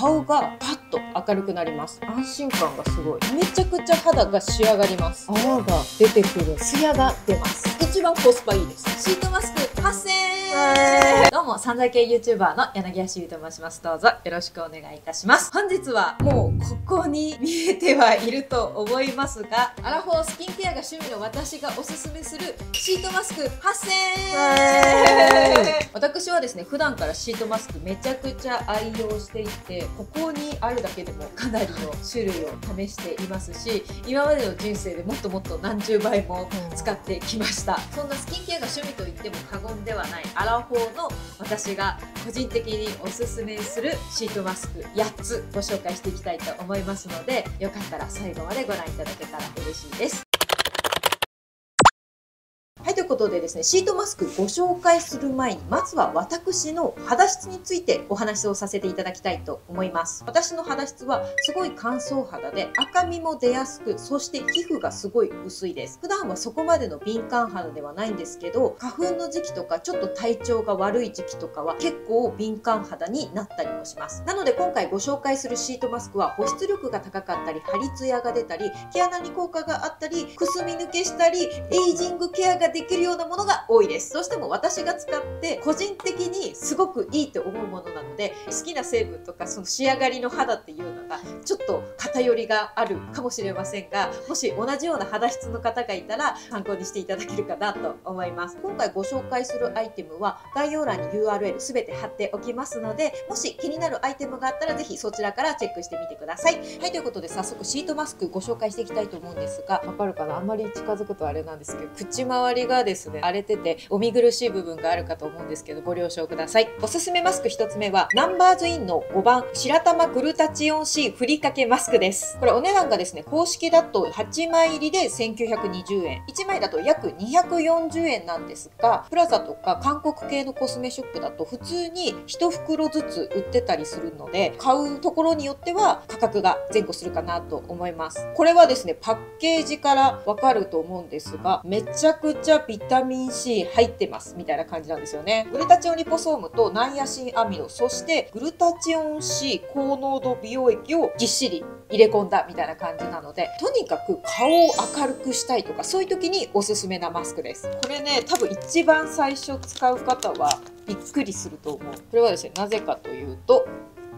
顔がパッと明るくなります。安心感がすごい。めちゃくちゃ肌が仕上がります。泡が出てくる。ツヤが出ます。一番コスパいいです。シートマスク8000円どうも散財系 YouTuber の柳橋優と申します。どうぞよろしくお願いいたします。本日はもうここに見えてはいると思いますがアラフォースキンケアが趣味の私がおすすめするシートマスク8000円私はですね普段からシートマスクめちゃくちゃ愛用していてここにあるだけでもかなりの種類を試していますし今までの人生でもっともっと何十倍も使ってきました。そんなスキンケアが趣味と言っても過言ではないアラフォーの私が個人的におすすめするシートマスク8つご紹介していきたいと思いますのでよかったら最後までご覧いただけたら嬉しいです。はい、ということでですね、シートマスクご紹介する前に、まずは私の肌質についてお話をさせていただきたいと思います。私の肌質はすごい乾燥肌で赤みも出やすく、そして皮膚がすごい薄いです。普段はそこまでの敏感肌ではないんですけど、花粉の時期とかちょっと体調が悪い時期とかは結構敏感肌になったりもします。なので今回ご紹介するシートマスクは保湿力が高かったり、張りツヤが出たり、毛穴に効果があったり、くすみ抜けしたり、エイジングケアができるようなものが多いです。どうしても私が使って個人的にすごくいいと思うものなので、好きな成分とかその仕上がりの肌っていうのがちょっと偏りがあるかもしれませんが、もし同じような肌質の方がいたら参考にしていただけるかなと思います。今回ご紹介するアイテムは概要欄に URL すべて貼っておきますので、もし気になるアイテムがあったらぜひそちらからチェックしてみてください。はい、ということで早速シートマスクご紹介していきたいと思うんですが、わかるかな？あんまり近づくとあれなんですけど、口周りがですね、荒れててお見苦しい部分があるかと思うんですけど、ご了承ください。おすすめマスク1つ目は、ナンバーズインの5番、白玉グルタチオン C ふりかけマスクです。これお値段がですね、公式だと8枚入りで1920円、1枚だと約240円なんですが、プラザとか韓国系のコスメショップだと普通に1袋ずつ売ってたりするので、買うところによっては価格が前後するかなと思います。これはですね、パッケージからわかると思うんですが、めちゃくちゃビタミン C 入ってますみたいな感じなんですよね。グルタチオンリポソームとナイアシンアミノ、そしてグルタチオン C 高濃度美容液をぎっしり入れ込んだみたいな感じなので、とにかく顔を明るくしたいとか、そういう時におすすめなマスクです。これね、多分一番最初使う方はびっくりすると思う。これはですね、なぜかというと、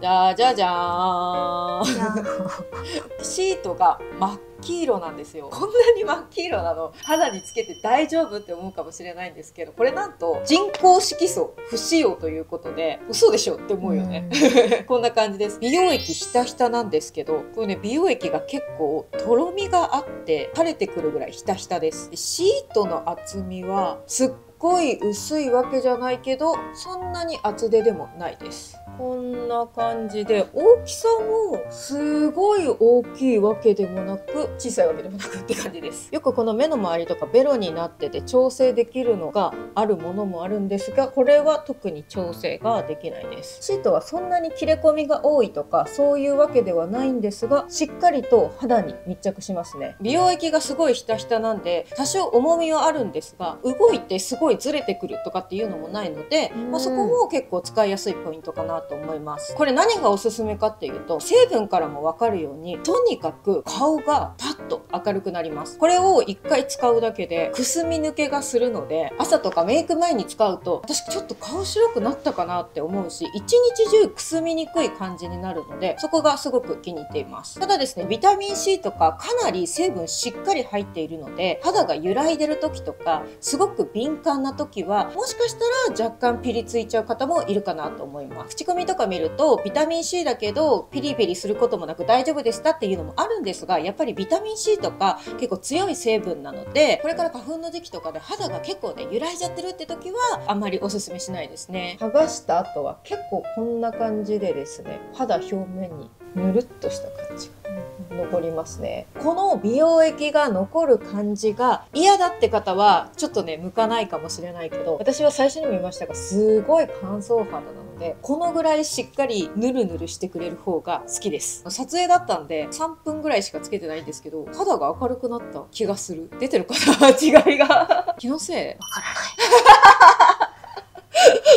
じゃじゃじゃーん。シートが真っ黄色なんですよ。こんなに真っ黄色なの肌につけて大丈夫って思うかもしれないんですけど、これなんと人工色素不使用ということで、嘘でしょって思うよね。こんな感じです。美容液ひたひたなんですけど、これね、美容液が結構とろみがあって垂れてくるぐらいひたひたです。シートの厚みはすっごい薄いわけじゃないけど、そんなに厚手でもないです。こんな感じで大きさもすごい大きいわけでもなく小さいわけでもなくって感じです。よくこの目の周りとかベロになってて調整できるのがあるものもあるんですがこれは特に調整ができないです。シートはそんなに切れ込みが多いとかそういうわけではないんですがしっかりと肌に密着しますね。美容液がすごいひたひたなんで多少重みはあるんですが動いてすごいずれてくるとかっていうのもないので、まあ、そこも結構使いやすいポイントかなと思います。これ何がおすすめかっていうと、成分からもわかるように、とにかく顔がパッと明るくなります。これを1回使うだけで、くすみ抜けがするので、朝とかメイク前に使うと、私ちょっと顔白くなったかなって思うし、一日中くすみにくい感じになるので、そこがすごく気に入っています。ただですね、ビタミン C とかかなり成分しっかり入っているので、肌が揺らいでる時とか、すごく敏感な時は、もしかしたら若干ピリついちゃう方もいるかなと思います。口コミとか見ると、ビタミン C だけど、ピリピリすることもなく大丈夫でしたっていうのもあるんですが、やっぱりビタミン C とか結構強い成分なので、これから花粉の時期とかで肌が結構ね、揺らいじゃってるって時は、あんまりおすすめしないですね。剥がした後は結構こんな感じでですね、肌表面にぬるっとした感じが残りますね。この美容液が残る感じが嫌だって方はちょっとね、向かないかもしれないけど、私は最初にも言いましたが、すごい乾燥肌なので、このぐらいしっかりヌルヌルしてくれる方が好きです。撮影だったんで3分ぐらいしかつけてないんですけど、肌が明るくなった気がする。出てるかな違いが。気のせい？わからない。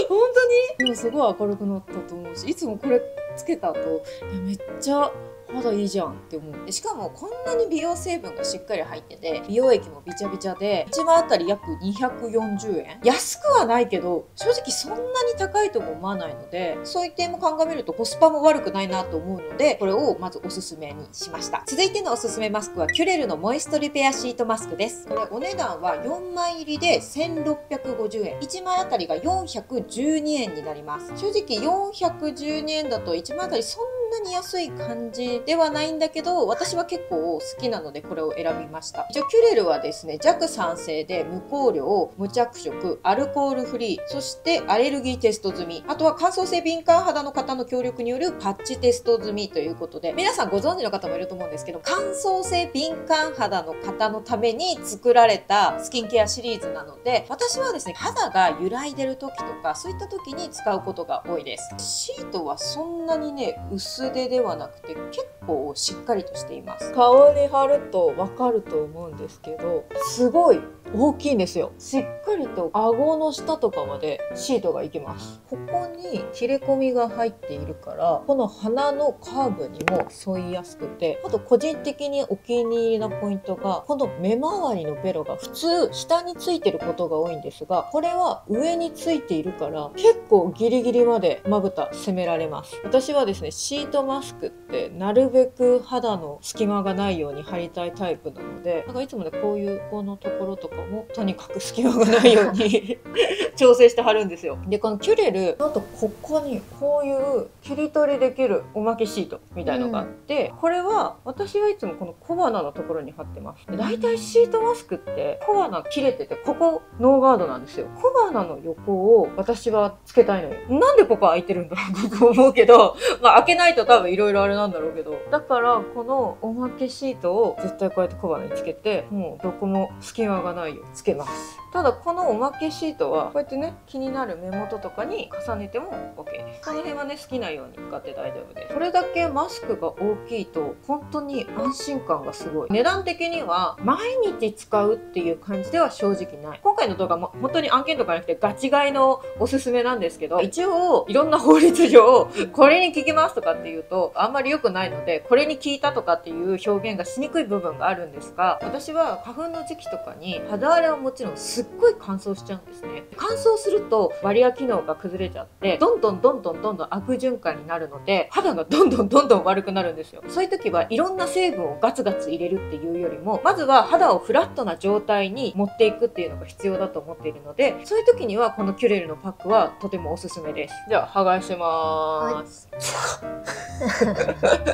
本当に？でもすごい明るくなったと思うし、いつもこれつけた後いやめっちゃ肌いいじゃんって思う。しかもこんなに美容成分がしっかり入ってて美容液もビチャビチャで1枚あたり約240円。安くはないけど正直そんなに高いとも思わないのでそういう点も鑑みるとコスパも悪くないなと思うのでこれをまずおすすめにしました。続いてのおすすめマスクはキュレルのモイストリペアシートマスクです。これお値段は4枚入りで1650円。1枚あたりが412円になります。正直412円だと1枚あたりそんなに安い感じではないんだけど私は結構好きなのでこれを選びました。一応キュレルはですね弱酸性で無香料無着色アルコールフリーそしてアレルギーテスト済み。あとは乾燥性敏感肌の方の協力によるパッチテスト済みということで皆さんご存知の方もいると思うんですけど乾燥性敏感肌の方のために作られたスキンケアシリーズなので私はですね肌が揺らいでる時とかそういった時に使うことが多いです。シートはそんなにね薄手ではなくて結構しっかりとしています。顔に貼るとわかると思うんですけどすごい大きいんですよ。しっかりと顎の下とかまでシートがいきます。ここに切れ込みが入っているからこの鼻のカーブにも沿いやすくてあと個人的にお気に入りなポイントがこの目周りのベロが普通下についてることが多いんですがこれは上についているから結構ギリギリまでまぶた攻められます。私はですねシートマスクってなるべく肌の隙間がないように貼りたいタイプなのでなんかいつもねこういうこのところとかもとにかく隙間がないように 調整して貼るんですよ。でこのキュレルあとここにこういう切り取りできるおまけシートみたいのがあって、うん、これは私はいつもこの小鼻のところに貼ってます。で大体シートマスクって小鼻切れててここノーガードなんですよ。小鼻の横を私はつけたいのよ。なんでここ開いてるんだろう僕思うけど。まあ開けないと多分いろいろあれなんだろうけど。だからこのおまけシートを絶対こうやって小鼻につけてもうどこも隙間がないようつけます。ただこのおまけシートはこうやってね気になる目元とかに重ねても OK です。この辺はね好きなように使って大丈夫です。これだけマスクが大きいと本当に安心感がすごい。値段的には毎日使うっていう感じでは正直ない。今回の動画も本当に案件とかじゃなくてガチ買いのおすすめなんですけど一応いろんな法律上これに効きますとかっていうとあんまり良くないのでこれに効いたとかっていう表現がしにくい部分があるんですが私は花粉の時期とかに肌荒れはもちろんすっごい乾燥しちゃうんですね。乾燥するとバリア機能が崩れちゃってどんどんどんどんどんどん悪循環になるので肌がどんどんどんどん悪くなるんですよ。そういう時はいろんな成分をガツガツ入れるっていうよりもまずは肌をフラットな状態に持っていくっていうのが必要だと思っているのでそういう時にはこのキュレルのパックはとてもおすすめです。じゃあ剥がします、はい、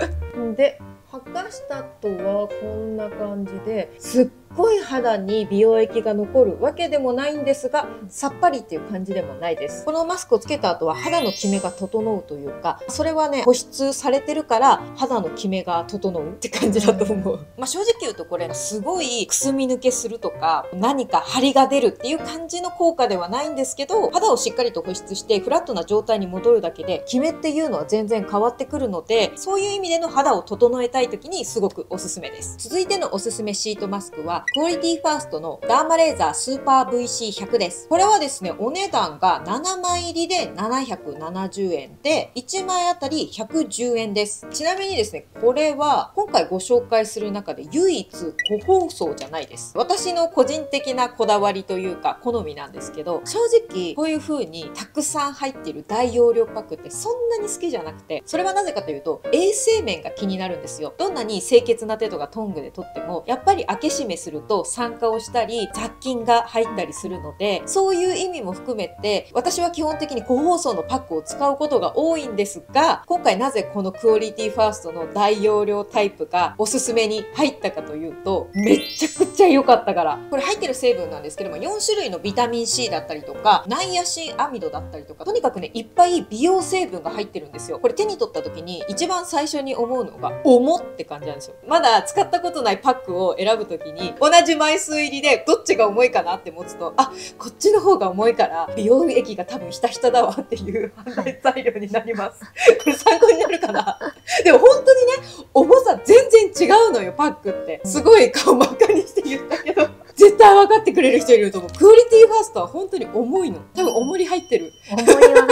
で剥がした後はこんな感じですっごい肌に美容液が残るわけでもないんですが、さっぱりっていう感じでもないです。このマスクをつけた後は肌のキメが整うというか、それはね、保湿されてるから肌のキメが整うって感じだと思う。まあ正直言うとこれ、すごいくすみ抜けするとか、何か張りが出るっていう感じの効果ではないんですけど、肌をしっかりと保湿してフラットな状態に戻るだけで、キメっていうのは全然変わってくるので、そういう意味での肌を整えたいい時にすごくおすすめです。続いてのおすすめシートマスクは、クオリティファーストのダーマレーザースーパー VC100 です。これはですね、お値段が7枚入りで770円で、1枚あたり110円です。ちなみにですね、これは今回ご紹介する中で唯一個包装じゃないです。私の個人的なこだわりというか好みなんですけど、正直こういう風にたくさん入っている大容量パックってそんなに好きじゃなくて、それはなぜかというと衛生面が気になるんですよ。どんなに清潔な手とかトングで取っても、やっぱり開け閉めすると酸化をしたり雑菌が入ったりするのでそういう意味も含めて私は基本的に個包装のパックを使うことが多いんですが今回なぜこのクオリティファーストの大容量タイプがおすすめに入ったかというとめちゃくちゃ良かったから。これ入ってる成分なんですけども4種類のビタミン C だったりとかナイアシンアミドだったりとかとにかくねいっぱい美容成分が入ってるんですよ。これ手に取った時に一番最初に思うのが重って感じなんですよまだ使ったことないパックを選ぶ時に同じ枚数入りでどっちが重いかなって持つとあこっちの方が重いから美容液が多分ひたひただわっていう判 断材料になりますこれ参考になるかなでも本当にね重さ全然違うのよパックってすごい顔真っ赤にして言ったけど 絶対分かってくれる人いると思う。クオリティファーストは本当に重いの。多分重り入ってる。重りは。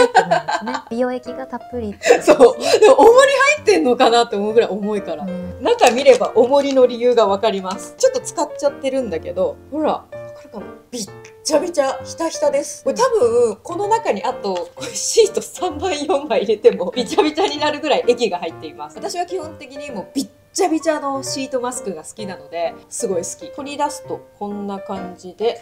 美容液がたっぷり。そう。でも重り入ってんのかなって思うぐらい重いから。うん中見れば重りの理由が分かります。ちょっと使っちゃってるんだけど、ほら、分かるかなびっちゃびちゃ、ひたひたです。これ多分、この中にあと、これシート3枚4枚入れても、びちゃびちゃになるぐらい液が入っています。私は基本的にもうびっちゃびちゃのシートマスクが好きなので、すごい好き。取り出すと、こんな感じで、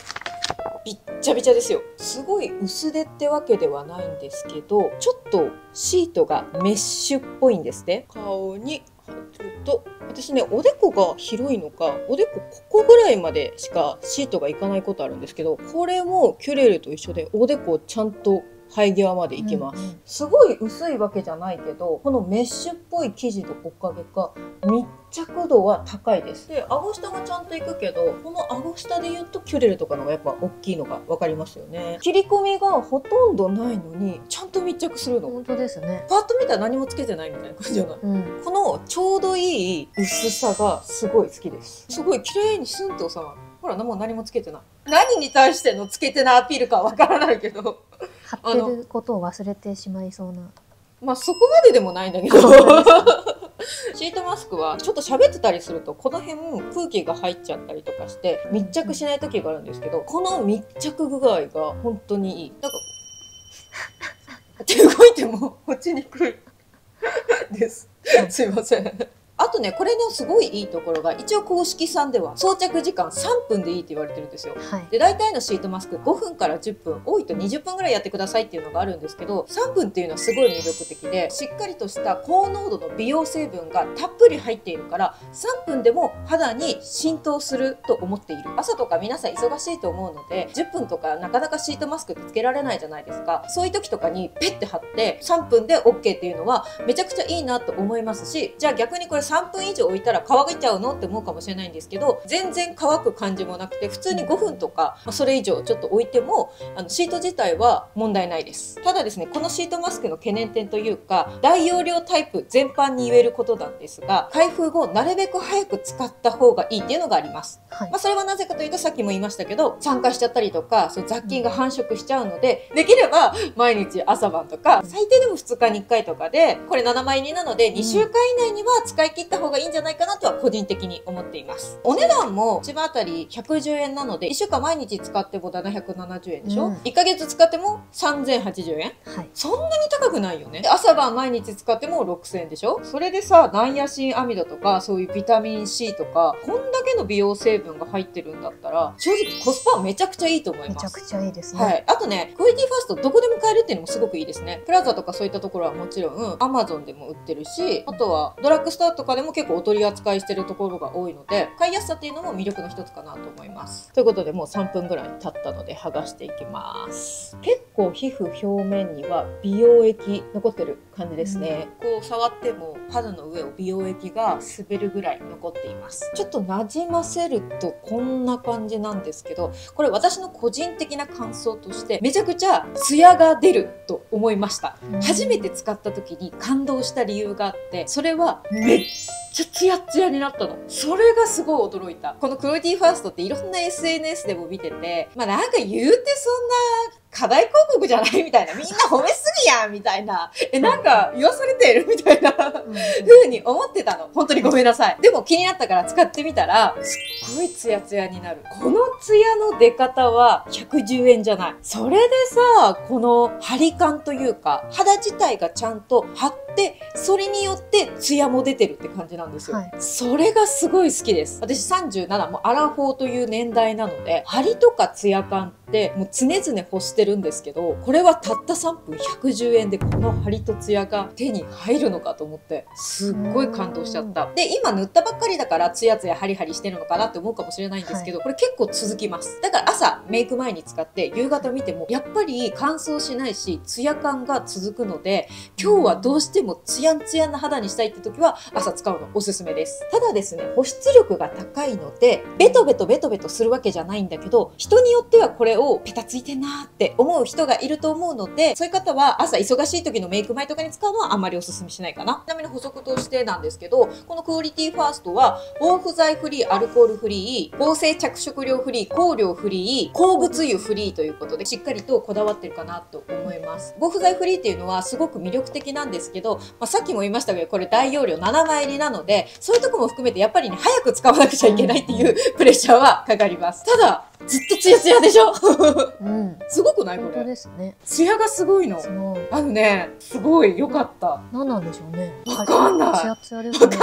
びっちゃびちゃですよ。すごい薄手ってわけではないんですけど、ちょっとシートがメッシュっぽいんですね。顔に貼ると、私ね、おでこが広いのか、おでこここぐらいまでしかシートがいかないことあるんですけど、これもキュレルと一緒で、おでこちゃんと生え際までいきます。うんうんすごい薄いわけじゃないけど、このメッシュっぽい生地のおかげか、密着度は高いです。で、顎下もちゃんといくけど、この顎下で言うとキュレルとかのがやっぱ大きいのがわかりますよね。切り込みがほとんどないのに、ちゃんと密着するの。本当ですね。パッと見たら何もつけてないみたいな感じじゃないうん。このちょうどいい薄さがすごい好きです。すごい綺麗にスンと収まる。ほら、もう何もつけてない。何に対してのつけてないアピールかわからないけど。貼ってることを忘れてしまいそうな。まあそこまででもないんだけど。シートマスクはちょっと喋ってたりするとこの辺空気が入っちゃったりとかして密着しない時があるんですけどこの密着具合が本当にいい。なんか 手動いても落ちにくいです。すいません。あとね、これのすごいいいところが、一応公式さんでは装着時間3分でいいって言われてるんですよ。はい。で、大体のシートマスク5分から10分、多いと20分ぐらいやってくださいっていうのがあるんですけど、3分っていうのはすごい魅力的で、しっかりとした高濃度の美容成分がたっぷり入っているから、3分でも肌に浸透すると思っている。朝とか皆さん忙しいと思うので、10分とかなかなかシートマスクってつけられないじゃないですか。そういう時とかにペッて貼って3分で OK っていうのはめちゃくちゃいいなと思いますし、じゃあ逆にこれ3分以上置いたら乾いちゃうのって思うかもしれないんですけど、全然乾く感じもなくて、普通に5分とか、まあそれ以上ちょっと置いても、あのシート自体は問題ないです。ただですね、このシートマスクの懸念点というか、大容量タイプ全般に言えることなんですが、開封後なるべく早く使った方がいいっていうのがあります。はいまあ、それはなぜかというとさっきも言いましたけど酸化しちゃったりとかそう雑菌が繁殖しちゃうのでできれば毎日朝晩とか最低でも2日に1回とかでこれ7枚入りなので2週間以内には使い切った方がいいんじゃないかなとは個人的に思っていますお値段も1あたり110円なので1週間毎日使っても770円でしょ、うん1ヶ月使っても3080円？はい。そんなに高くないよね。で朝晩毎日使っても6000円でしょ？それでさ、ナイアシンアミドとか、そういうビタミン C とか、こんだけの美容成分が入ってるんだったら、正直コスパはめちゃくちゃいいと思います。めちゃくちゃいいですね。はい。あとね、クオリティファーストどこでも買えるっていうのもすごくいいですね。プラザとかそういったところはもちろん、アマゾンでも売ってるし、あとはドラッグストアとかでも結構お取り扱いしてるところが多いので、買いやすさっていうのも魅力の一つかなと思います。ということで、もう3分ぐらい経ったので剥がしていきます。結構皮膚表面には美容液残ってる感じですね。こう触っても肌の上を美容液が滑るぐらい残っています。ちょっと馴染ませるとこんな感じなんですけど、これ私の個人的な感想としてめちゃくちゃツヤが出ると思いました。うん初めて使った時に感動した理由があって、それはめっちゃツヤツヤになったの。それがすごい驚いた。このクオリティファーストっていろんな SNS でも見てて、まあなんか言うてそんな課題広告じゃないみたいな。みんな褒めすぎやんみたいな。え、なんか言わされてるみたいな。うん風に思ってたの。本当にごめんなさい。でも気になったから使ってみたら、すっごいツヤツヤになる。このツヤの出方は110円じゃない。それでさ、この張り感というか、肌自体がちゃんと張って、それによってツヤも出てるって感じなんですよ。はいそれがすごい好きです。私37、もうアラフォーという年代なので、張りとかツヤ感ってもう常々欲してるんですけど、これはたった3分110円でこの張りとツヤが手に入るのかと思って、すっごい感動しちゃった。で、今塗ったばっかりだからツヤツヤハリハリしてるのかなって思うかもしれないんですけど、これ結構続きます。だから朝メイク前に使って夕方見てもやっぱり乾燥しないし、ツヤ感が続くので、今日はどうしてももツヤンツヤンな肌にしたいって時は朝使うのおすすめです。ただですね、保湿力が高いので、ベトベトベトベトするわけじゃないんだけど、人によってはこれをペタついてんなーって思う人がいると思うので、そういう方は朝忙しい時のメイク前とかに使うのはあんまりおすすめしないかな。ちなみに補足としてなんですけど、このクオリティファーストは、防腐剤フリー、アルコールフリー、合成着色料フリー、香料フリー、鉱物油フリーということで、しっかりとこだわってるかなと思います。防腐剤フリーっていうのはすごく魅力的なんですけど、まあ、さっきも言いましたけど、これ大容量7枚入りなので、そういうとこも含めてやっぱりね、早く使わなくちゃいけないっていうプレッシャーはかかります。ただ、ずっとツヤツヤでしょ？うん。すごくないこ本当れ。ですね。ツヤがすごいの。すごい。あのね、すごい良かった。何なんでしょうね。わかんないツヤツヤですね。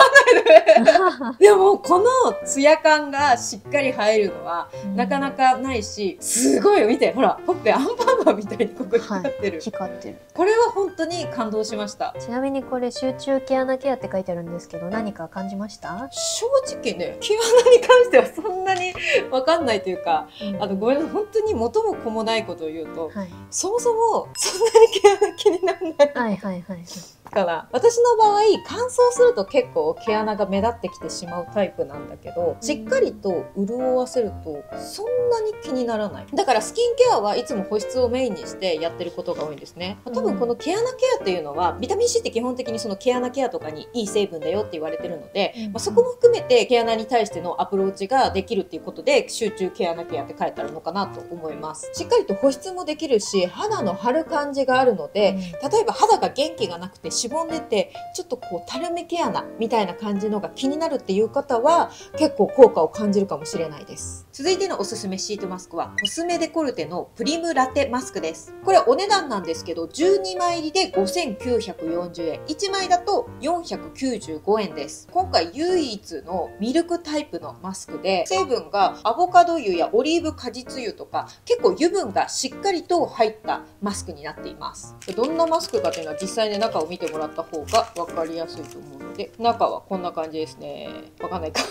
でも、このツヤ感がしっかり入るのは、なかなかないし、すごい見て、ほら、ほっぺアンパンマンみたいにここ光ってる。光ってる。これは本当に感動しました。ちなみにこれ集中毛穴ケアって書いてあるんですけど、何か感じました？正直ね、毛穴に関してはそんなにわかんないというか、うんあの、ごめんなさい、本当に元も子もないことを言うと、はい。そもそもそんなに気にならないはいはいはい。かな。私の場合、乾燥すると結構毛穴が目立ってきてしまうタイプなんだけど、しっかりと潤わせると、そんなに気にならない。だからスキンケアはいつも保湿をメインにしてやってることが多いんですね。多分この毛穴ケアっていうのは、ビタミン C って基本的にその毛穴ケアとかにいい成分だよって言われてるので、うんまあ、そこも含めて毛穴に対してのアプローチができるっていうことで、集中毛穴ケアって書いてあるのかなと思います。しっかりと保湿もできるし、肌の張る感じがあるので、例えば肌が元気がなくてしぼんでてちょっとこうたるみ毛穴みたいな感じのが気になるっていう方は結構効果を感じるかもしれないです。続いてのおすすめシートマスクはコスメデコルテのプリムラテマスクです。これお値段なんですけど12枚入りで5940円。1枚だと495円です。今回唯一のミルクタイプのマスクで成分がアボカド油やオリーブ果実油とか結構油分がしっかりと入ったマスクになっています。どんなマスクかというのは実際に中を見てもらった方が分かりやすいと思う。ので中はこんな感じですねわかんないか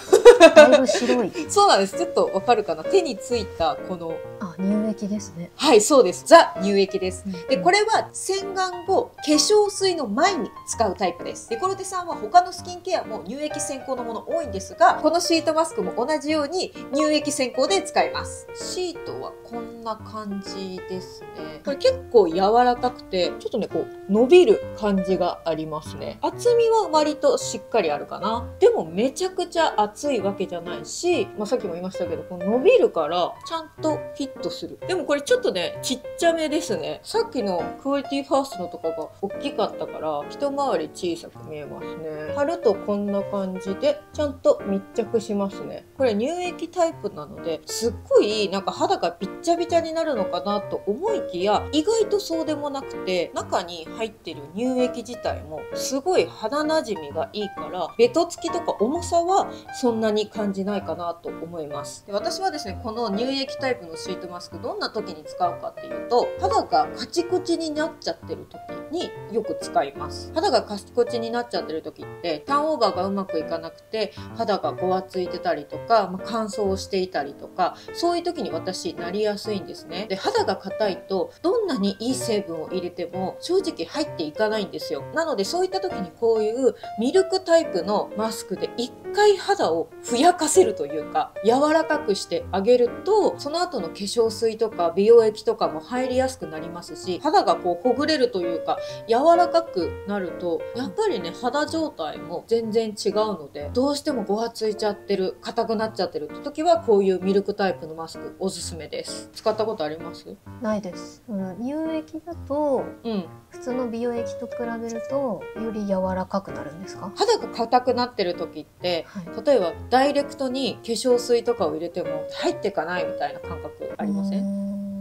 だいぶ白い。そうなんですちょっとわかるかな手についたこのあ、乳液ですね。はいそうですザ乳液ですで、これ、れは洗顔後、化粧水の前に使うタイプです。デコルテさんは他のスキンケアも乳液先行のもの多いんですが、このシートマスクも同じように乳液先行で使います。シートはこんな感じですね。これ結構柔らかくて、ちょっとね、こう、伸びる感じがありますね。厚みは割としっかりあるかな。でもめちゃくちゃ厚いわけじゃないし、まあ、さっきも言いましたけど、この伸びるからちゃんとフィットする。でもこれちょっとね、ちっちゃめですね。さっきのクオリティファーストのとかが大きかったから、一回り小さく見えますね。貼るとこんな感じで、ちゃんと密着しますね。これ乳液タイプなので、すっごいなんか肌がびっちゃびちゃになるのかなと思いきや、意外とそうでもなくて、中に入ってる乳液自体もすごい肌なじみがいいから、ベトつきとか重さはそんなに感じないかなと思います。で私はですね、この乳液タイプのシートマスク、どんな時に使うかっていうと、肌がカチコチになっちゃってる時によく使います。肌がカチコチになっちゃってる時って、ターンオーバーがうまくいかなくて、肌がごわついてたりとか、まあ、乾燥していたりとか、そういう時に私なりやすいんですね。で、肌が硬いと、どんなにいい成分を入れても正直入っていかないんですよ。なのでそういった時にこういうミルクタイプのマスクで一回肌をふやかせるというか、柔らかくしてあげると、その後の化粧水とか美容液とかも入りやすくなりますし、肌がこうほぐれるというか、柔らかくなると、やっぱりね、肌状態も全然違うので、どうしてもごわついちゃってる、硬くなっちゃってるって時は、こういうミルクタイプのマスクおすすめです。使ったことあります？ないです。うん、乳液だとうん。普通の美容液と比べるとより柔らかくなるんですか？肌が硬くなってる時って、はい。例えばダイレクトに化粧水とかを入れても入ってかないみたいな感覚ありません？ん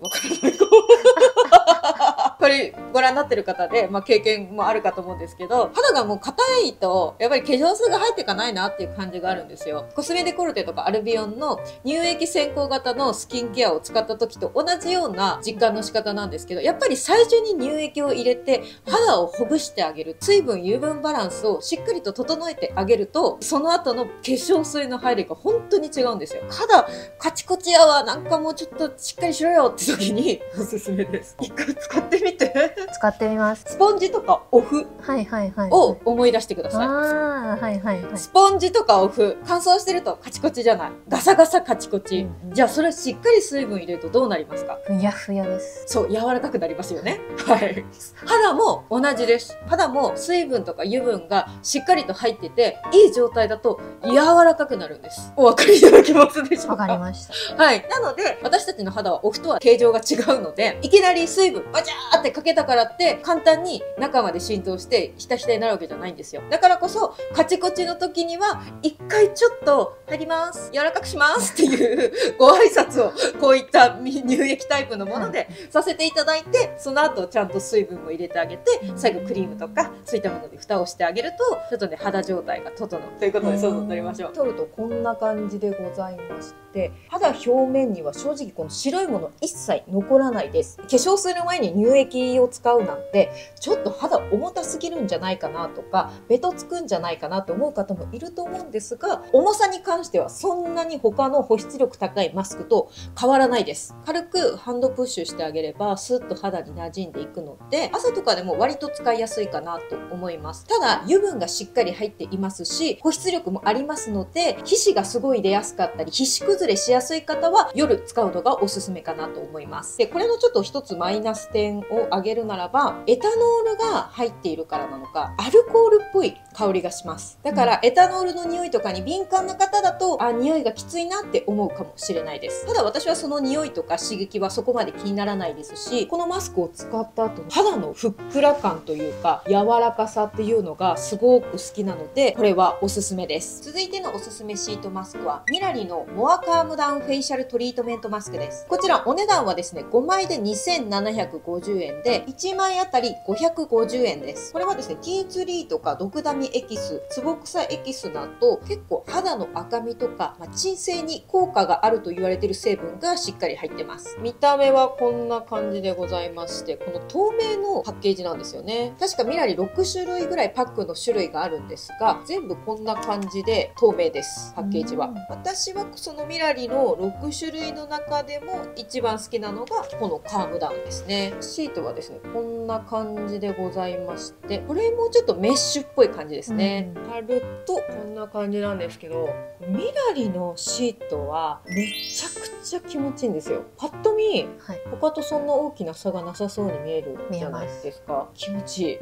わからない。これご覧になってる方で、まあ、経験もあるかと思うんですけど肌がもう硬いとやっぱり化粧水が入っていかないなっていう感じがあるんですよ。コスメデコルテとかアルビオンの乳液先行型のスキンケアを使った時と同じような実感の仕方なんですけどやっぱり最初に乳液を入れて肌をほぐしてあげる水分油分バランスをしっかりと整えてあげるとその後の化粧水の入りが本当に違うんですよ。肌カチコチやわなんかもうちょっとしっかりしろよって時におすすめです。一回使ってみて。使ってみます。スポンジとかお麩はいはいはい。を思い出してください。ああ、はいはいはい。スポンジとかお麩、乾燥してるとカチコチじゃない。ガサガサカチコチ。うんうんじゃあそれしっかり水分入れるとどうなりますか？ふやふやです。そう、柔らかくなりますよね。はい。肌も同じです。肌も水分とか油分がしっかりと入ってて、いい状態だと柔らかくなるんです。お分かりいただけますでしょうか？わかりました。はい。なので、私たちの肌はお麩とは形状が違うので、いきなり水分バチャーってかけたからって、簡単に中まで浸透して、ひたひたになるわけじゃないんですよ。だからこそ、カチコチの時には、一回ちょっと、入ります。柔らかくしますっていうご挨拶を、こういった乳液タイプのものでさせていただいて、その後ちゃんと水分も入れてあげて、最後クリームとか、そういったもので蓋をしてあげると、ちょっとね、肌状態が整う。ということで、そうなりましょう。取るとこんな感じでございまして、肌表面には正直この白いもの一切残らないです。化粧する前に乳液を使うなんて、ちょっと肌重たすぎるんじゃないかなとか、ベトつくんじゃないかなと思う方もいると思うんですが、重さに関してはそんなに他の保湿力高いマスクと変わらないです。軽くハンドプッシュしてあげれば、スッと肌に馴染んでいくので、朝とかでも割と使いやすいかなと思います。ただ、油分がしっかり入っていますし、保湿力もありますので、皮脂がすごい出やすかったり、皮脂崩れしやすい方は夜使うのがおすすめかなと思います。で、これのちょっと一つマイナス点を挙げるならば、エタノールが入っているからなのか、アルコールっぽい香りがします。だから、エタノールの匂いとかに敏感な方だと、あ、匂いがきついなって思うかもしれないです。ただ私はその匂いとか刺激はそこまで気にならないですし、このマスクを使った後の肌のふっくら感というか、柔らかさっていうのがすごく好きなので、これはおすすめです。続いてのおすすめシートマスクは、ミラリのモアカームダウンフェイシャルトリートメントマスクです。こちらお値段はですね、5枚で2750円で、1枚あたり550円です。これはですね、ティーツリーとかドクダミエキス、ツボクサエキスなど、結構肌の赤みとか、まあ、鎮静に効果があると言われている成分がしっかり入ってます。見た目はこんな感じでございまして、この透明のパッケージなんですよね。確かミラリ6種類ぐらいパックの種類があるんですが、全部こんな感じで透明です、パッケージはうん。私はそのミラリの6種類の中でも一番好きなのがこのカームダウンですね。シートはですね、こんな感じでございまして、これもちょっとメッシュっぽい感じですね。うん貼るとこんな感じなんですけど、ミラリのシートはめちゃくちゃ気持ちいいんですよ。パッと見、はい。他とそんな大きな差がなさそうに見えるじゃないですか。気持ちいい。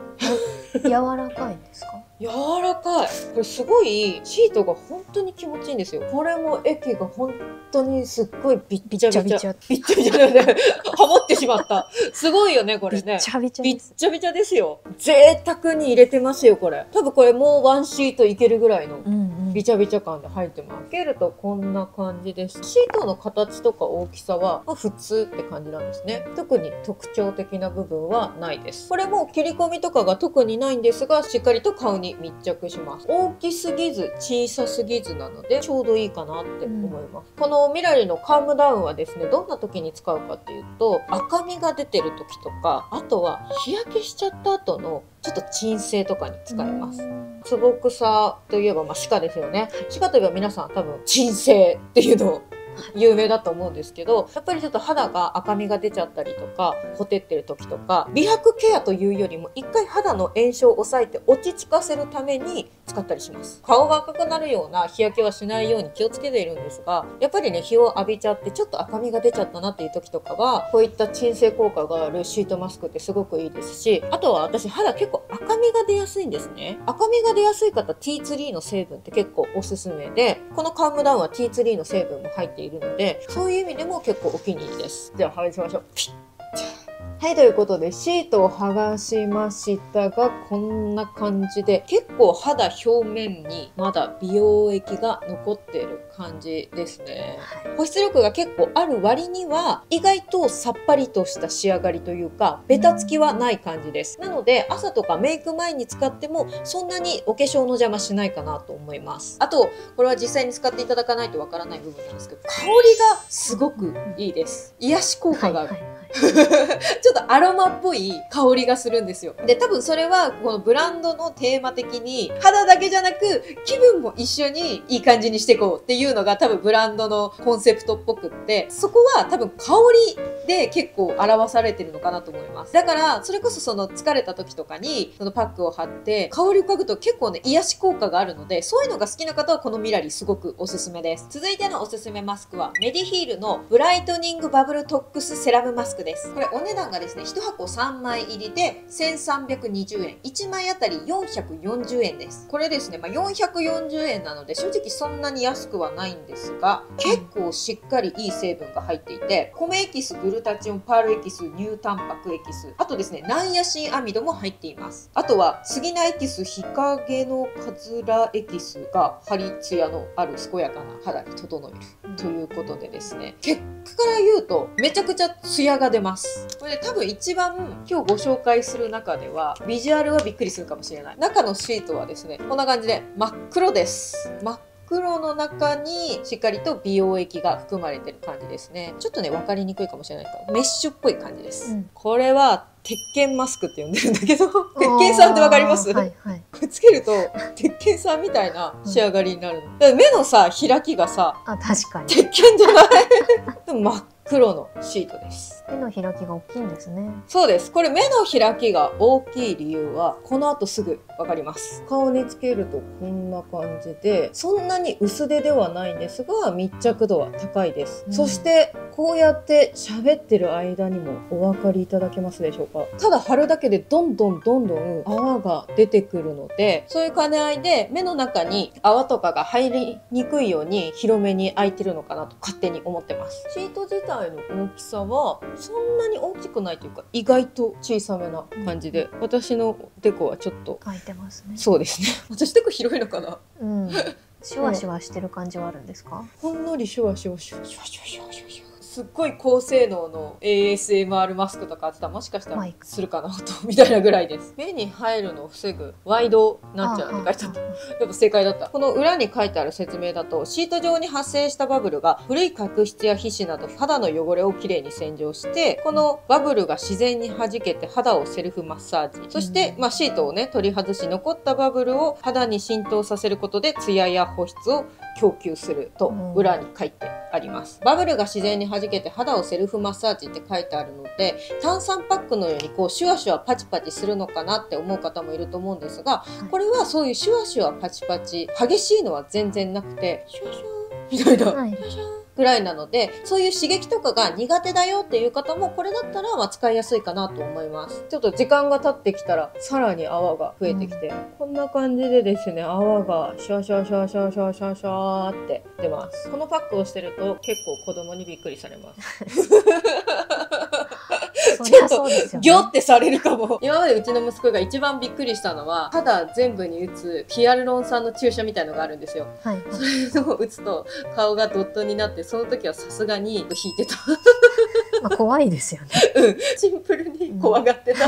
柔らかいんですか？柔らかい。これすごい、シートが本当に気持ちいいんですよ。これも液が本当にすっごいびっちゃびちゃ。びちゃびっちゃびちゃだね。ハモってしまった。すごいよね、これね。びっちゃびちゃび。ちゃびちゃですよ。贅沢に入れてますよ、これ。多分これもうワンシートいけるぐらいのうんうん。びちゃびちゃ感で入ってます。開けるとこんな感じです。シートの形とか大きさは、まあ、普通って感じなんですね。特に特徴的な部分はないです。これも切り込みとかが特にないんですが、しっかりと顔に密着します。大きすぎず、小さすぎずなので、ちょうどいいかなって思います。このミラリのカームダウンはですね、どんな時に使うかっていうと、赤みが出てる時とか、あとは日焼けしちゃった後のちょっと鎮静とかに使えます。うんツボクサといえば、まあ、鹿ですよね。鹿といえば皆さん多分、鎮静っていうのを有名だと思うんですけど、やっぱりちょっと肌が赤みが出ちゃったりとか、ほてってる時とか、美白ケアというよりも、一回肌の炎症を抑えて落ち着かせるために使ったりします。顔が赤くなるような日焼けはしないように気をつけているんですが、やっぱりね、日を浴びちゃってちょっと赤みが出ちゃったなっていう時とかは、こういった鎮静効果があるシートマスクってすごくいいですし、あとは私肌結構赤みが出やすいんですね。赤みが出やすい方、ティーツリーの成分って結構おすすめで、このカームダウンはティーツリーの成分も入っているいるので、そういう意味でも結構お気に入りです。じゃあ、外しましょう。ピッはい、ということで、シートを剥がしましたが、こんな感じで、結構肌表面にまだ美容液が残っている感じですね。はい保湿力が結構ある割には、意外とさっぱりとした仕上がりというか、ベタつきはない感じです。なので、朝とかメイク前に使っても、そんなにお化粧の邪魔しないかなと思います。あと、これは実際に使っていただかないとわからない部分なんですけど、香りがすごくいいです。癒し効果がある。はいはいはい ちょっとアロマっぽい香りがするんですよ。で、多分それはこのブランドのテーマ的に肌だけじゃなく気分も一緒にいい感じにしていこうっていうのが多分ブランドのコンセプトっぽくってそこは多分香りで結構表されてるのかなと思います。だからそれこそその疲れた時とかにそのパックを貼って香りを嗅ぐと結構ね癒し効果があるのでそういうのが好きな方はこのミラリすごくおすすめです。続いてのおすすめマスクはメディヒールのブライトニングバブルトックスセラムマスクです。これお値段がですね1箱3枚入りで1320円。1枚あたり440円です。これですね、まあ、440円なので正直そんなに安くはないんですが結構しっかりいい成分が入っていて米エキスグルタチオンパールエキス乳タンパクエキスあとですねナイアシンアミドも入っています。あとは杉菜エキス日陰のカズラエキスがハリツヤのある健やかな肌に整えるということでですね結果から言うとめちゃくちゃツヤが出ます。これで多分一番今日ご紹介する中ではビジュアルはびっくりするかもしれない。中のシートはですねこんな感じで真っ黒です。真っ黒の中にしっかりと美容液が含まれてる感じですね。ちょっとね分かりにくいかもしれないけどメッシュっぽい感じです、うん。これは鉄拳マスクって呼んでるんだけど鉄拳さんってわかります、はいはい。つけると鉄拳さんみたいな仕上がりになるの、だから目のさ開きがさあ、確かに。鉄拳じゃない？でも真っ黒のシートです手の開きが大きいんですね。そうです。これ目の開きが大きい理由は、この後すぐわかります。顔につけるとこんな感じで、そんなに薄手ではないんですが、密着度は高いです。うんそして、こうやって喋ってる間にもお分かりいただけますでしょうかただ貼るだけでどんどんどんどん泡が出てくるので、そういう兼ね合いで目の中に泡とかが入りにくいように広めに開いてるのかなと勝手に思ってます。シート自体体の大きさはそんなに大きくないというか意外と小さめな感じで、うん、私のデコはちょっと書いてますね。そうですね。私デコ広いのかな、うん、シュワシュワしてる感じはあるんですか、ほんのりシュワシュワシュワシュワシュワシュワすっごい高性能の ASMR マスクとかあった。らもしかしたらするかなとみた。いなぐらいです目に入るのを防ぐワイドなんちゃらって書いてあった。あやっぱ正解だった。この裏に書いてある説明だと、シート状に発生したバブルが古い角質や皮脂など肌の汚れをきれいに洗浄して、このバブルが自然に弾けて肌をセルフマッサージ。そして、まあシートをね、取り外し残ったバブルを肌に浸透させることでツヤや保湿を供給するとうん裏に書いてあります。バブルが自然に弾けて肌をセルフマッサージって書いてあるので、炭酸パックのようにこうシュワシュワパチパチするのかなって思う方もいると思うんですが、これはそういうシュワシュワパチパチ激しいのは全然なくてシュワシュワ。みたいな、はい。シュワシュワぐらいなのでそういう刺激とかが苦手だよっていう方もこれだったらまあ使いやすいかなと思います。ちょっと時間が経ってきたらさらに泡が増えてきて、こんな感じでですね泡がシュワシュワシュワシュワシュワシュワシュワーって出ます。このパックをしてると結構子供にびっくりされます そりゃそうですよね。ギョってされるかも。今までうちの息子が一番びっくりしたのは、肌全部に打つヒアルロン酸の注射みたいのがあるんですよ。はい。それを打つと顔がドットになって、その時はさすがに引いてた。まあ、怖いですよね。うん。シンプルに怖がってた。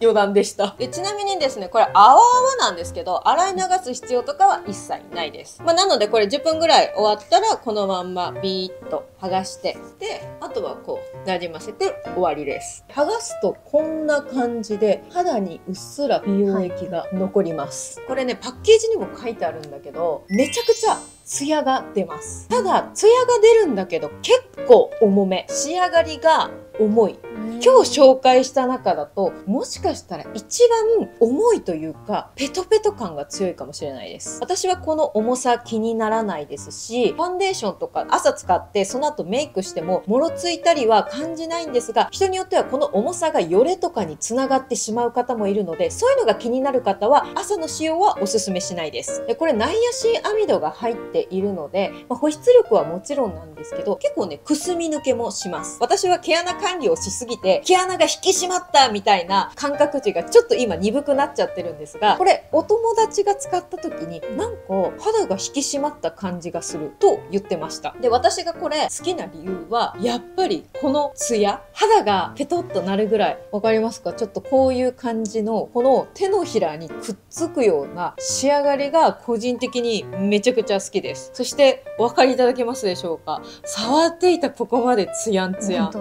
余談でした。で、ちなみにですね、これ泡々なんですけど、洗い流す必要とかは一切ないです。まあ、なのでこれ10分ぐらい終わったら、このまんまビーッと剥がして、で、あとはこう、馴染ませて終わわりです。剥がすとこんな感じで、肌にうっすら美容液が残ります。これね、パッケージにも書いてあるんだけど、めちゃくちゃツヤが出ます。ただ、ツヤが出るんだけど、結構重め。仕上がりが重い。今日紹介した中だと、もしかしたら一番重いというか、ペトペト感が強いかもしれないです。私はこの重さ気にならないですし、ファンデーションとか朝使ってその後メイクしても、もろついたりは感じないんですが、人によってはこの重さがよれとかにつながってしまう方もいるので、そういうのが気になる方は朝の使用はおすすめしないです。でこれナイアシンアミドが入っているので、まあ保湿力はもちろんなんですけど、結構ね、くすみ抜けもします。私は毛穴管理をしすぎて、毛穴が引き締まったみたいな感覚値がちょっと今鈍くなっちゃってるんですが、これお友達が使った時になんか肌が引き締まった感じがすると言ってました。で、私がこれ好きな理由は、やっぱりこのツヤ肌がペトッとなるぐらい。わかりますか？ちょっとこういう感じの、この手のひらにくっつくような仕上がりが個人的にめちゃくちゃ好きです。そして、お分かりいただけますでしょうか？触っていたここまでツヤンツヤン。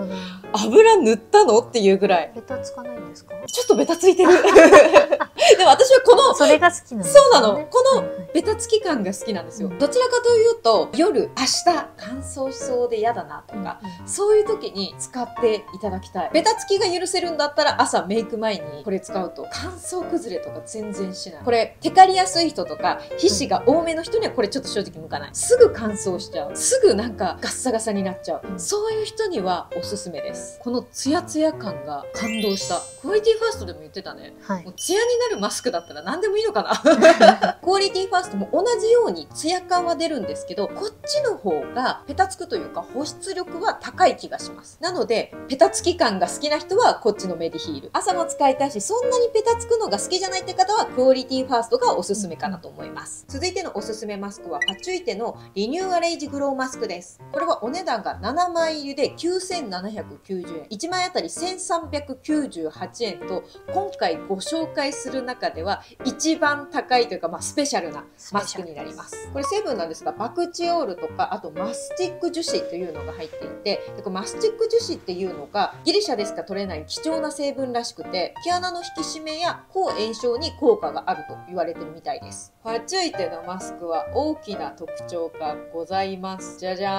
油塗ったの？っていうぐらい。ベタつかないんですか？ちょっとベタついてる。でも私はこのそれが好きなんですよね。そうなのこのベタつき感が好きなんですよ。うんどちらかというと、夜、明日、乾燥しそうで嫌だなとか、そういう時に使っていただきたい。ベタつきが許せるんだったら朝メイク前にこれ使うと乾燥崩れとか全然しない。これ、テカりやすい人とか、皮脂が多めの人にはこれちょっと正直向かない。すぐ乾燥しちゃう。すぐなんかガッサガサになっちゃう。うんそういう人にはおすすめです。このツヤツヤ感が感動した。クオリティファーストでも言ってたね。はいもう。ツヤになるマスクだったら何でもいいのかな？クオリティファーストも同じようにツヤ感は出るんですけど、こっちの方がベタつくというか保湿力は高い気がします。なので、ベタつき感が好きな人はこっちのメディヒール。朝も使いたいし、そんなにペタつくのが好きじゃないって方はクオリティファーストがおすすめかなと思います。続いてのおすすめマスクはパチュイテのリニューアレイジグローマスクです。これはお値段が7枚入りで9790円。1枚あたり1398円と、今回ご紹介する中では一番高いというか、まあ、スペシャルなマスクになります。これ成分なんですが、バクチオールとか、あとマスチック樹脂というのが入っていて、でこのマスチック樹脂っていうのがギリシャでしか取れない貴重な成分らしくて、毛穴の引き締めや抗炎症に効果があると言われてるみたいです。パチュイテのマスクは大きな特徴がございます。じゃじゃ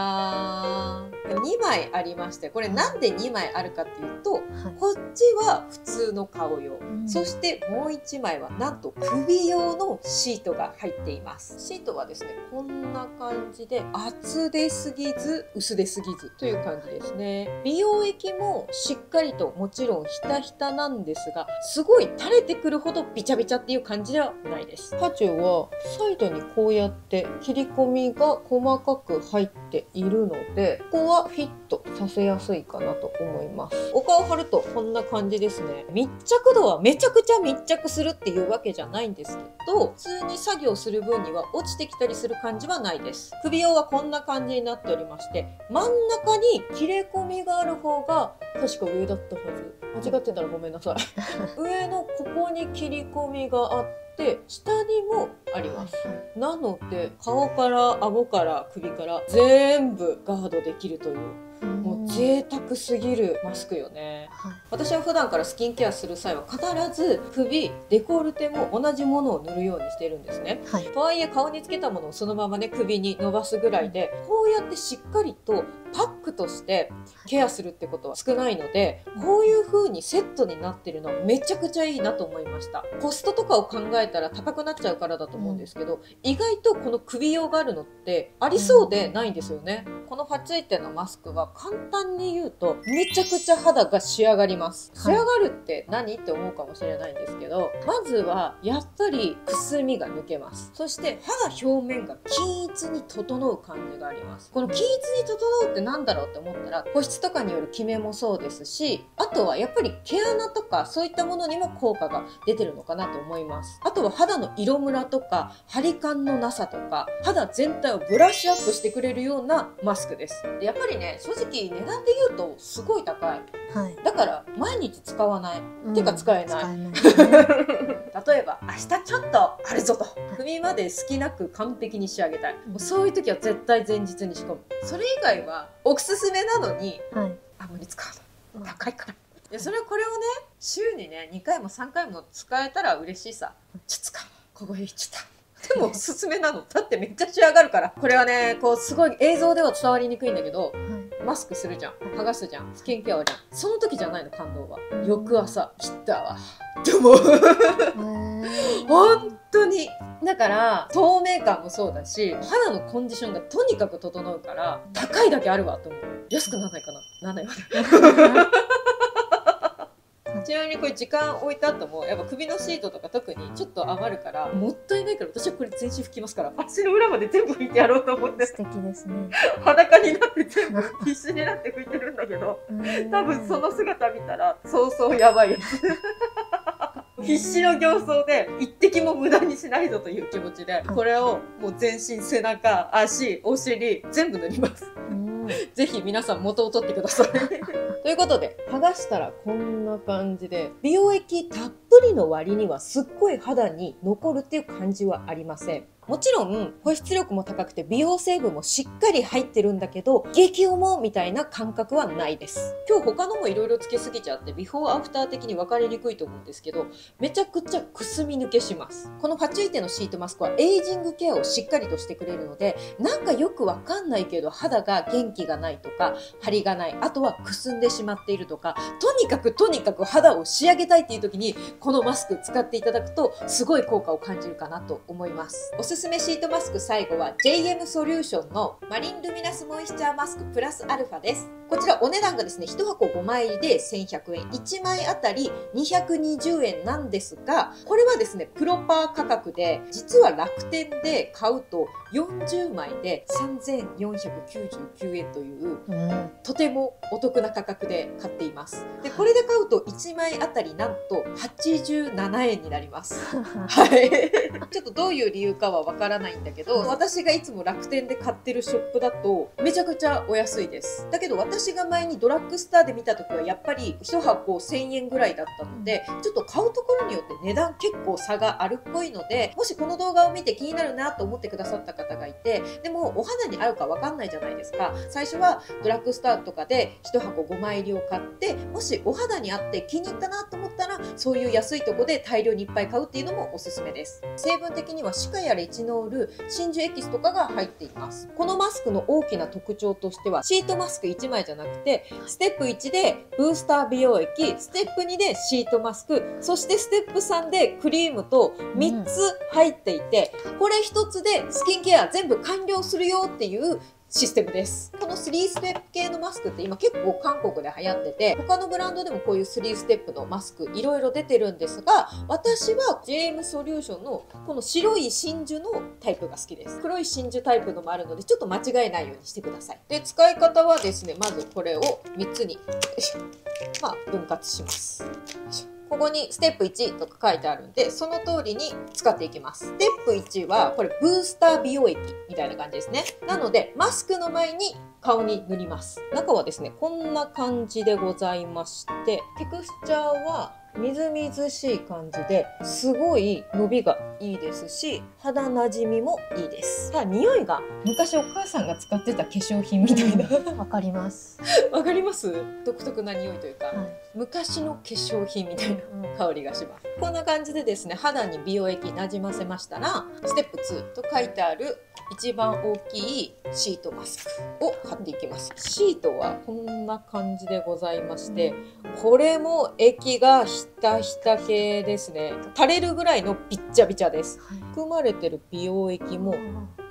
ーん。2枚ありまして、これなんで2枚あるかっていうと、はい。こっちは普通の顔用。うんそしてもう一枚はなんと首用のシートが入っています。シートはですね、こんな感じで厚ですぎず薄ですぎずという感じですね。美容液もしっかりともちろんひたひたなんですが、すごい垂れてくるほどビチャビチャっていう感じではないです。パチュはサイドにこうやって切り込みが細かく入っているので、ここはフィットさせやすいかなと思います。お顔貼るとこんな感じですね。密着度はめちゃくちゃ密着するっていうわけじゃないんですけど、普通に作業する分には落ちてきたりする感じはないです。首用はこんな感じになっておりまして、真ん中に切れ込みがある方が確か上だったはず。間違ってたらごめんなさい。上のここに切り込みがあって、下にもあります。なので、顔から顎から首から全部ガードできるという贅沢すぎるマスクよね。はい。私は普段からスキンケアする際は必ず首、デコルテも同じものを塗るようにしてるんですね。はい。とはいえ顔につけたものをそのままね首に伸ばすぐらいでこうやってしっかりとパックとしてケアするってことは少ないのでこういう風にセットになってるのはめちゃくちゃいいなと思いました。コストとかを考えたら高くなっちゃうからだと思うんですけど、意外とこの首用があるのってありそうでないんですよね。このファチーテのマスクは簡単に言うとめちゃくちゃ肌が仕上がります。仕はい。上がるって何って思うかもしれないんですけどまずはやっぱりくすみが抜けます。そして肌表面が均一に整う感じがあります。この均一に整うってなんだろうって思ったら保湿とかによるキメもそうですしあとはやっぱり毛穴とかそういったものにも効果が出てるのかなと思います。あとは肌の色ムラとか張り感のなさとか肌全体をブラッシュアップしてくれるようなマスクです。でやっぱりね正直値段で言うとすごい高い。はい。だから毎日使わない。うん。てか使えない。使えないですね。例えば明日ちょっとあるぞと。首まで隙なく完璧に仕上げたい。もうそういう時は絶対前日に仕込む。それ以外はおすすめなのにはい。あ無理使うの高いから。いやそれはこれをね週にね2回も3回も使えたら嬉しいさ。ちょっと使うここへ行っちゃったでもおすすめなの。だってめっちゃ仕上がるから。これはねこうすごい映像では伝わりにくいんだけどマスクするじゃん。剥がすじゃん。スキンケアじゃん。その時じゃないの感動は。翌朝。切ったわ。でもはい。本当に。だから透明感もそうだし肌のコンディションがとにかく整うから高いだけあるわと思う。安くならないかな。なんないわ。な 間置いた後もやっぱ首のシートとか特にちょっと余るからもったいないから私はこれ全身拭きますから。足の裏まで全部拭いてやろうと思って。素敵ですね。裸になって全部必死になって拭いてるんだけどうん。多分その姿見たらそうそうやばい。や つ必死の形相で一滴も無駄にしないぞという気持ちでこれをもう全身背中足お尻全部塗ります。うん ぜひ皆さん元を取ってください ということで、剥がしたらこんな感じで、美容液たっぷりの割にはすっごい肌に残るっていう感じはありません。もちろん保湿力も高くて美容成分もしっかり入ってるんだけど激重みたいな感覚はないです。今日他のもいろいろつけすぎちゃってビフォーアフター的に分かりにくいと思うんですけどめちゃくちゃくすみ抜けします。このファチュイテのシートマスクはエイジングケアをしっかりとしてくれるのでなんかよくわかんないけど肌が元気がないとか張りがない。あとはくすんでしまっているとかとにかくとにかく肌を仕上げたいっていう時にこのマスク使っていただくとすごい効果を感じるかなと思います。おすすめシートマスク最後は JM ソリューションのマリンルミナスモイスチャーマスクプラスアルファです。こちらお値段がですね1箱5枚入りで1100円。1枚あたり220円なんですがこれはですねプロパー価格で実は楽天で買うと40枚で3499円といううん。とてもお得な価格で買っていますでこれで買うと1枚あたりなんと87円になります はい。ちょっとどういう理由かはわからないんだけど、私がいつも楽天で買ってるショップだと、めちゃくちゃお安いです。だけど私が前にドラッグスターで見た時は、やっぱり1箱1000円ぐらいだったので、ちょっと買うところによって値段結構差があるっぽいので、もしこの動画を見て気になるなと思ってくださった方方がいて、でもお肌に合うかわかんないじゃないですか。最初はドラッグスターとかで1箱5枚入りを買って、もしお肌に合って気に入ったなと思ったら、そういう安いとこで大量にいっぱい買うっていうのもおすすめです。成分的にはシカやレチノール、真珠エキスとかが入っています。このマスクの大きな特徴としては、シートマスク1枚じゃなくて、ステップ1でブースター美容液、ステップ2でシートマスク、そしてステップ3でクリームと3つ入っていて、これ1つでスキンケア全部完了するよっていうシステムです。この3ステップ系のマスクって今結構韓国で流行ってて、他のブランドでもこういう3ステップのマスクいろいろ出てるんですが、私は JM ソリューションのこの白い真珠のタイプが好きです。黒い真珠タイプのもあるので、ちょっと間違えないようにしてください。で、使い方はですね、まずこれを3つに、まあ、分割します。ここにステップ1とか書いてあるんで、その通りに使っていきます。ステップ1は、これブースター美容液みたいな感じですね。なので、マスクの前に顔に塗ります。中はですね、こんな感じでございまして、テクスチャーはみずみずしい感じですごい伸びがいいですし肌なじみもいいですただ匂いが昔お母さんが使ってた化粧品みたいなわかります。わかります？独特な匂いというか、はい。昔の化粧品みたいなうん。香りがします。こんな感じでですね肌に美容液なじませましたらステップ2と書いてある一番大きいシートマスクを貼っていきます。シートはこんな感じでございましてこれも液がひたひた系ですね。垂れるぐらいのびっちゃびちゃです。はい。含まれてる美容液も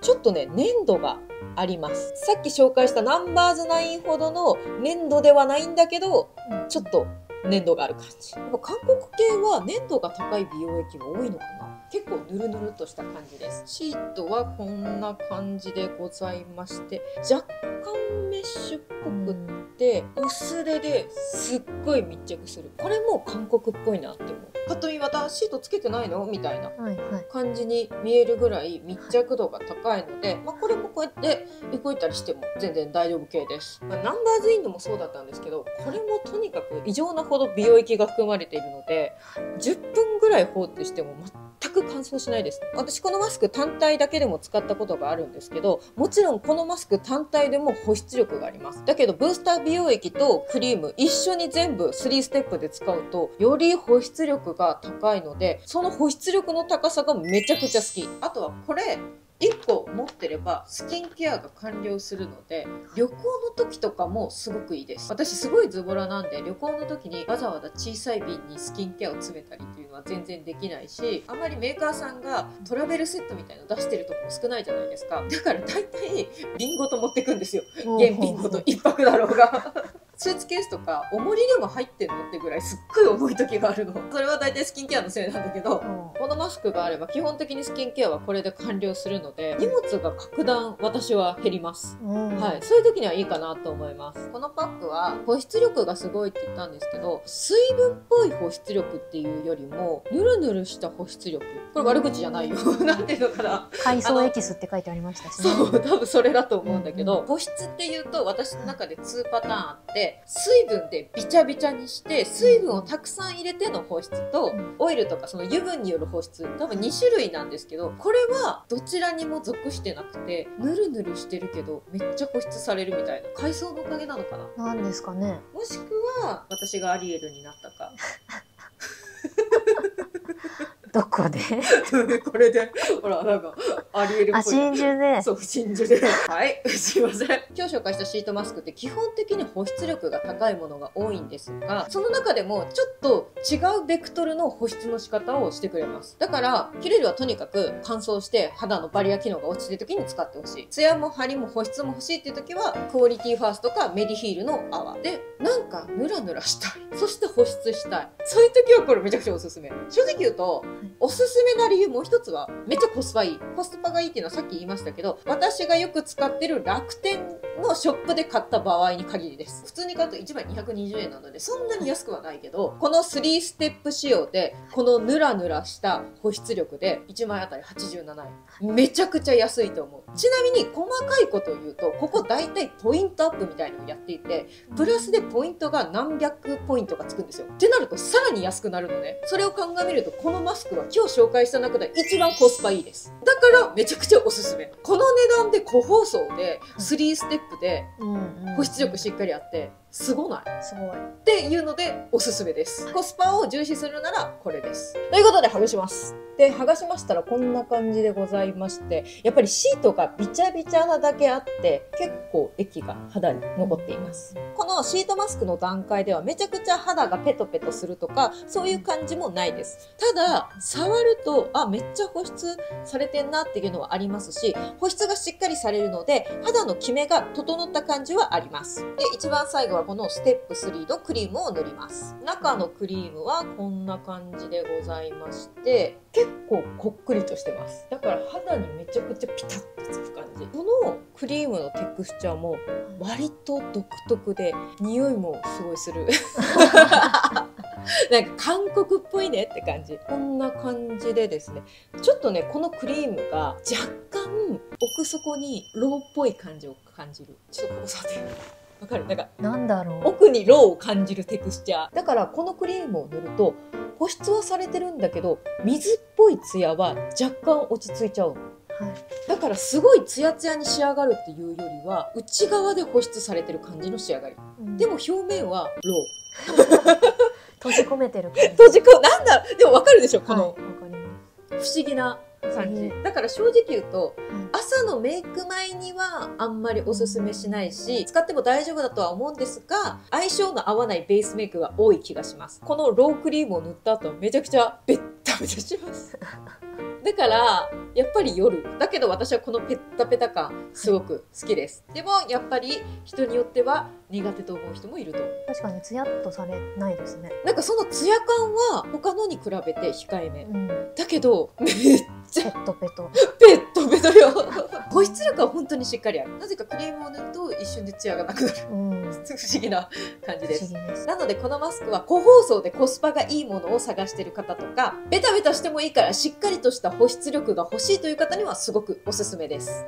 ちょっとね粘度があります。さっき紹介したナンバーズナインほどの粘度ではないんだけどうん。ちょっと粘度がある感じ。やっぱ韓国系は粘度が高い美容液が多いのかな結構ぬるぬるっとした感じです。シートはこんな感じでございまして、若干メッシュっぽくって、薄手ですっごい密着する。これも韓国っぽいなって思う。ぱっと見またシートつけてないのみたいな。感じに見えるぐらい密着度が高いので、まあ、これもこうやって動いたりしても全然大丈夫系です、まあ、ナンバーズインドもそうだったんですけどこれもとにかく異常なほど美容液が含まれているので10分ぐらい放置しても全く乾燥しないです。私このマスク単体だけでも使ったことがあるんですけどもちろんこのマスク単体でも保湿力があります。だけどブースター美容液とクリーム一緒に全部3ステップで使うとより保湿力が高いのでその保湿力の高さがめちゃくちゃ好き。あとはこれ1個持ってればスキンケアが完了するので旅行の時とかもすごくいいです。私すごいズボラなんで旅行の時にわざわざ小さい瓶にスキンケアを詰めたりっていうのは全然できないしあんまりメーカーさんがトラベルセットみたいの出してるとこも少ないじゃないですか。だから大体瓶ごと持ってくんですよ。原品ごと。一泊だろうがスーツケースとか重りでも入ってんのってぐらいすっごい重い時があるの それは大体スキンケアのせいなんだけどこのマスクがあれば基本的にスキンケアはこれで完了するので荷物が格段私は減りますうんはい、そういう時にはいいかなと思います。このパックは保湿力がすごいって言ったんですけど、水分っぽい保湿力っていうよりも、ぬるぬるした保湿力。これ悪口じゃないよ。なんていうのかな。海藻エキスって書いてありましたしね。そう、多分それだと思うんだけど、うん保湿っていうと私の中で2パターンあって、で水分でビチャビチャにして水分をたくさん入れての保湿とうん。オイルとかその油分による保湿多分2種類なんですけどこれはどちらにも属してなくてぬるぬるしてるけどめっちゃ保湿されるみたいな海藻のおかげなのかな？なんですかね。もしくは私がアリエルになったか。どこで？これでほらなんかアリエルっあ、ぽい真珠で。そう、真珠で。はい、すいません。今日紹介したシートマスクって基本的に保湿力が高いものが多いんですが、その中でもちょっと違うベクトルの保湿の仕方をしてくれます。だから、キレルはとにかく乾燥して肌のバリア機能が落ちてる時に使ってほしい。ツヤも張りも保湿も欲しいっていう時は、クオリティファーストかメディヒールの泡。で、なんかヌラヌラしたい。そして保湿したい。そういう時はこれめちゃくちゃおすすめ。正直言うと、おすすめな理由もう一つは、めっちゃコスパいい。コスパがいいっていうのはさっき言いましたけど、私がよく使ってる楽天のショップで買った場合に限りです。普通に買うと1枚220円なので、そんなに安くはないけど、この3ステップ仕様で、このヌラヌラした保湿力で1枚あたり87円。めちゃくちゃ安いと思う。ちなみに細かいことを言うと、ここ大体ポイントアップみたいなのをやっていて、プラスでポイントが何百ポイントがつくんですよ。ってなるとさらに安くなるのね。それを鑑みるとこのマスクは今日紹介した中で一番コスパいいです。だからめちゃくちゃおすすめ。この値段で個包装で3ステップでうんうん。保湿力しっかりあって、すごないすごい。っていうのでおすすめです。コスパを重視するならこれです。ということで剥がします。で、剥がしましたらこんな感じでございまして、やっぱりシートがビチャビチャなだけあって、結構液が肌に残っています。このシートマスクの段階ではめちゃくちゃ肌がペトペトするとか、そういう感じもないです。ただ、触ると、あ、めっちゃ保湿されてんなっていうのはありますし、保湿がしっかりされるので、肌のキメが整った感じはあります。で、一番最後はこのステップ3のクリームを塗ります。中のクリームはこんな感じでございまして、結構こっくりとしてます。だから肌にめちゃくちゃピタッとつく感じ。このクリームのテクスチャーも割と独特で、匂いもすごいする。なんか韓国っぽいねって感じ。こんな感じでですね、ちょっとね、このクリームが若干奥底にロウっぽい感じを感じる。ちょっとここ触って。わかる？なんかなんだろう。奥にロウを感じるテクスチャー。だからこのクリームを塗ると保湿はされてるんだけど、水っぽいツヤは若干落ち着いちゃうの。はい。だからすごいツヤツヤに仕上がるっていうよりは、内側で保湿されてる感じの仕上がり。うんでも表面はロウ。閉じ込めてる感じ。閉じ込なんだ？でもわかるでしょ？こはい、のわかりま不思議な感じ。だから正直言うと、す。はい朝のメイク前にはあんまりおすすめしないし、使っても大丈夫だとは思うんですが、相性の合わないベースメイクが多い気がします。このロークリームを塗った後、めちゃくちゃベッタベタします。だから、やっぱり夜。だけど私はこのペッタペタ感、すごく好きです。でも、やっぱり人によっては苦手と思う人もいると。確かにツヤっとされないですね。なんかそのツヤ感は他のに比べて控えめ。うん。だけど、めっちゃペットペト。ペットペトよ。保湿力は本当にしっかりある。なぜかクリームを塗ると一瞬でツヤがなくなる。うん。不思議な感じ不です。なのでこのマスクは個包装でコスパがいいものを探している方とか、ベタベタしてもいいからしっかりとした保湿力が欲しいという方にはすごくおすすめです。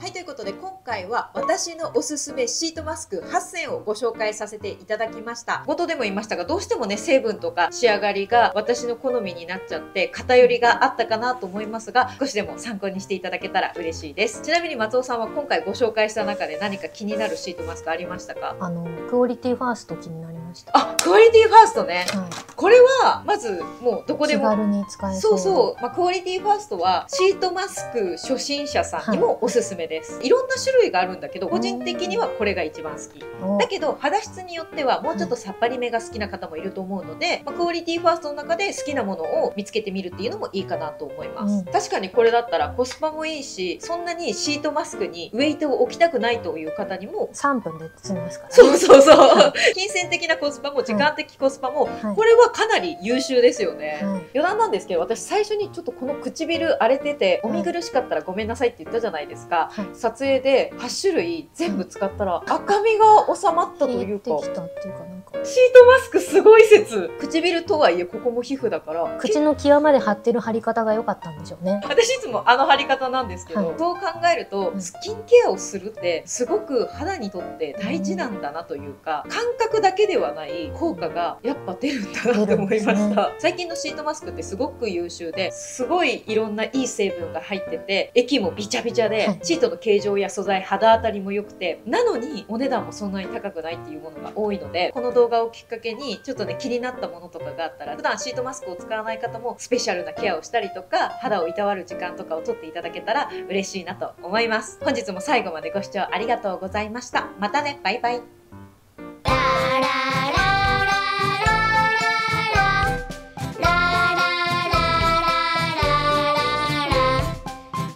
はい、ということで今回は私のおすすめシートマスク8選をご紹介させていただきました。冒頭でも言いましたが、どうしてもね、成分とか仕上がりが私の好みになっちゃって偏りがあったかなと思いますが、少しでも参考にしていただけたら嬉しいです。ちなみに松尾さんは今回ご紹介した中で何か気になるシートマスクありましたか？あの、クオリティファースト気になりました。あ、クオリティファーストね。はこれは、まず、もうどこい。でも。気軽に使えそ。そううそう。まあ、クオリティファーストは、シートマスク初心者さんにもおすすめです。い、ろんな種類があるんだけど、個人的にはこれが一番好き。おだけど、肌質によっては、もうちょっとさっぱりめが好きな方もいると思うので、まあ、クオリティファーストの中で好きなものを見つけてみるっていうのもいいかなと思います。うん確かにこれだったらコスパもいいし、そんなにシートマスクにウェイトを置きたくないという方にも3分で済みますからね。そうそうそう。金銭的なコスパも時間的コスパも、はい。これはかなり優秀ですよね。はい。余談なんですけど私最初にちょっとこの唇荒れててお見苦しかったらごめんなさいって言ったじゃないですか、はい。撮影で8種類全部使ったら赤みが収まったと引いうてきたっていうかなんか。シートマスクすごい説。唇とはいえここも皮膚だから。口の際まで張ってる貼り方が良かったんでしょうね。私いつもあの貼り方なんですけど、はい。そう考えるとうんスキンケアをするってすごく肌にとって大事なんだなというか、感覚だけではない効果がやっぱ出るんだなって思いました、出るんです最近のシートマスクってすごく優秀ですごいいろんないい成分が入ってて液もビチャビチャで、はい。シートの形状や素材肌当たりも良くてなのにお値段もそんなに高くないっていうものが多いのでこの動画をきっかけにちょっとね気になったものとかがあったら普段シートマスクを使わない方もスペシャルなケアをしたりとか肌をいたわる時間とかをとっていただけたら嬉しいなと思います。本日も最後までご視聴ありがとうございました。またね。バイバイ da da da.